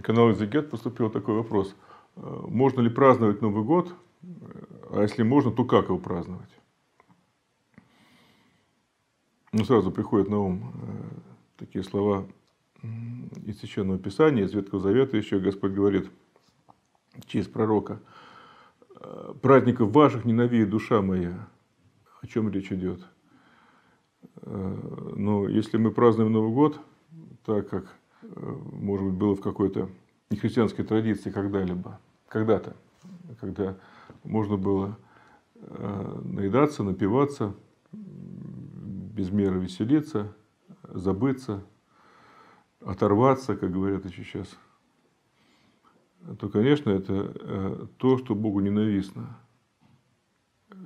канал Зигет поступил такой вопрос. Э, можно ли праздновать Новый год? А если можно, то как его праздновать? Ну, сразу приходят на ум э, такие слова из Священного Писания, из Ветхого Завета еще Господь говорит через пророка. «Э, Праздников ваших ненавидит душа моя. О чем речь идет? Но если мы празднуем Новый год, так как может быть, было в какой-то нехристианской традиции когда-либо, когда-то, когда можно было э, наедаться, напиваться, без меры веселиться, забыться, оторваться, как говорят еще сейчас, то, конечно, это э, то, что Богу ненавистно. Э,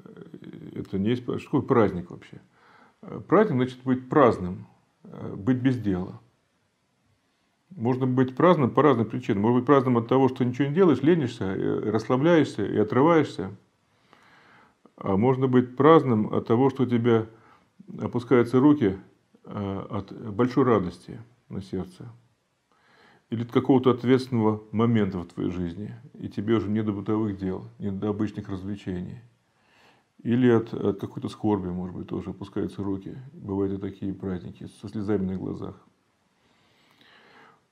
это не есть... Что такое праздник вообще? Праздник значит быть праздным, быть без дела – можно быть праздным по разным причинам. Может быть праздным от того, что ничего не делаешь, ленишься, расслабляешься и отрываешься. А можно быть праздным от того, что у тебя опускаются руки а, от большой радости на сердце. Или от какого-то ответственного момента в твоей жизни, и тебе уже не до бытовых дел, не до обычных развлечений. Или от, от какой-то скорби, может быть, тоже опускаются руки. Бывают и такие праздники со слезами на глазах.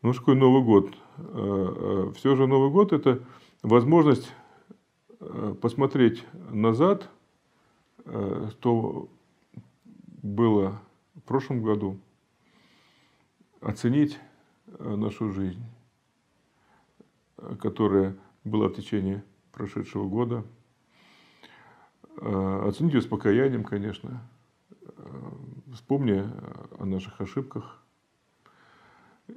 Ну, что такое Новый год? Э, э, Все же Новый год – это возможность э, посмотреть назад, что было в прошлом году, оценить нашу жизнь, которая была в течение прошедшего года, оценить ее с покаянием, конечно, вспомни о наших ошибках –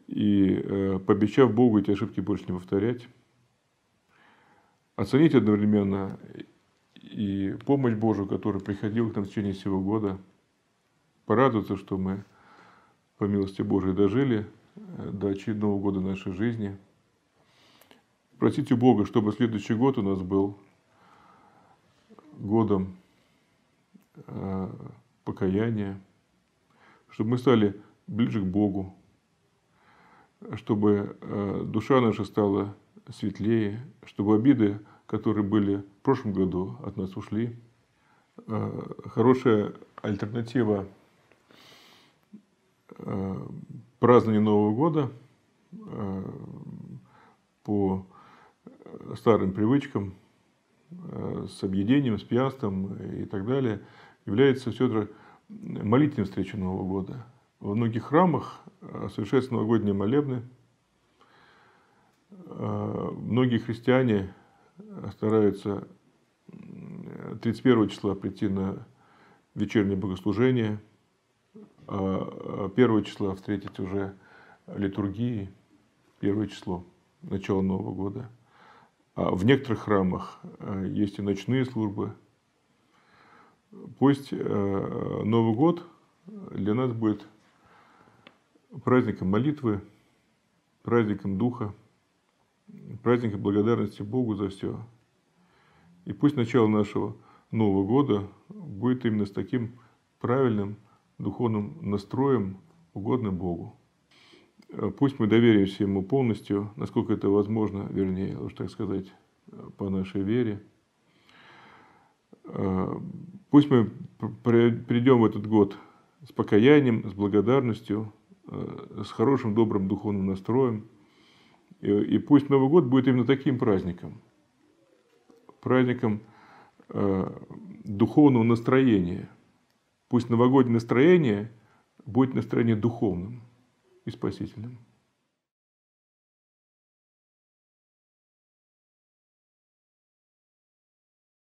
и э, пообещав Богу эти ошибки больше не повторять, оценить одновременно и помощь Божию, которая приходила к нам в течение всего года, порадоваться, что мы по милости Божией дожили э, до очередного года нашей жизни. Просить у Бога, чтобы следующий год у нас был годом э, покаяния, чтобы мы стали ближе к Богу, чтобы э, душа наша стала светлее, чтобы обиды, которые были в прошлом году, от нас ушли. Э, хорошая альтернатива э, празднованию Нового года по старым привычкам, с объедением, с пьянством и так далее, является все же молитвенной встречей Нового года – во многих храмах совершаются новогодние молебны. Э, многие христиане стараются 31 числа прийти на вечернее богослужение, а 1 числа встретить уже литургии, первое число, начало Нового года. А в некоторых храмах э, есть и ночные службы. Пусть Новый год для нас будет праздником молитвы, праздником Духа, праздником благодарности Богу за все. И пусть начало нашего Нового года будет именно с таким правильным духовным настроем, угодным Богу. Пусть мы доверимся Ему полностью, насколько это возможно, вернее, лучше так сказать, по нашей вере. Пусть мы придем в этот год с покаянием, с благодарностью, Э, с хорошим, добрым духовным настроем. И, и пусть Новый год будет именно таким праздником. Праздником э, духовного настроения. Пусть новогоднее настроение будет настроение духовным и спасительным.